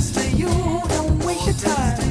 happens you, don't waste your time.